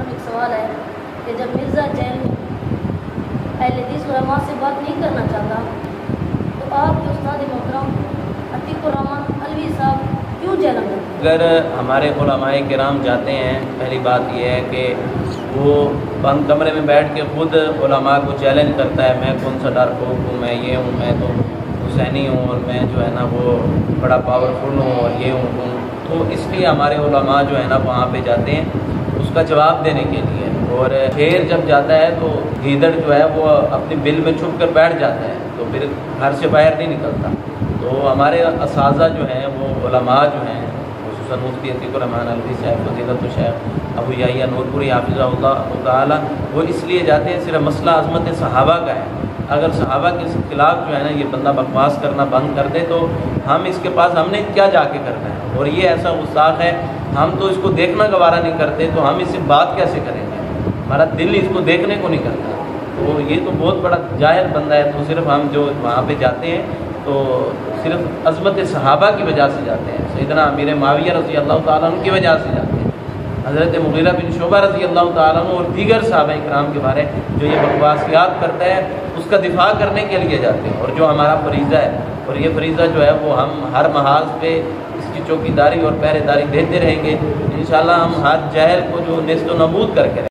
मोहतरम एक सवाल है कि जब मिर्ज़ा जैन अहल हदीस उलमा से बात नहीं करना चाहता तो आपके उस्ताद मोहतरम अतीकुररहमान अलवी साहब क्यों करते अगर हमारे उलमाए कराम जाते हैं, पहली बात यह है कि वो बंद कमरे में बैठ के खुद उलमा को चैलेंज करता है, मैं कौन सा डर हूँ, मैं ये हूँ, मैं तो हुसैनी हूँ और मैं जो है ना वो बड़ा पावरफुल हूँ और ये हूँ। तो इसलिए हमारे उलमा जो है ना वहाँ पे जाते हैं। उसका जवाब देने के लिए। और शेर जब जाता है तो गीदड़ जो है वो अपने बिल में छुप कर बैठ जाता है। तो फिर घर से बाहर नहीं निकलता। तो हमारे इस जो हैं, वो जो हैं खसूस मुफ्ती अतीकुररहमान अलवी साहब, फजीलत शेख अबू याहिया, नूरपुरी हाफिज़ा वो इसलिए जाते हैं, सिर्फ़ मसला अजमत सहाबा का है। अगर सहाबा के ख़िलाफ़ जो है ना, ये बंदा बकवास करना बंद कर दे तो हम इसके पास, हमने क्या जाके करना है? और ये ऐसा गुस्साख है, हम तो इसको देखना गवारा नहीं करते तो हम इससे बात कैसे करेंगे? हमारा दिल इसको देखने को नहीं करता। तो ये तो बहुत बड़ा ज़ाहिर बंदा है तो सिर्फ़ हम जो वहाँ पे जाते हैं तो सिर्फ़ अजमत सहाबा की वजह से जाते हैं सैदना अमीर माविया रज़ी अल्लाह तुम की वजह से जाते हैं, हज़रत मुगीरा बिन शोबा रज़ी अल्लाह तु और दीगर साहब कराम के बारे जो ये बकवासियात करता है, उसका दिफा करने के लिए जाते हैं और जो हमारा फरीज़ा है, और ये फरीज़ा जो है वो हम हर महाज पे इसकी चौकीदारी और पहरेदारी देते रहेंगे इन हम हर जहल को जो नस्त व नबूद करके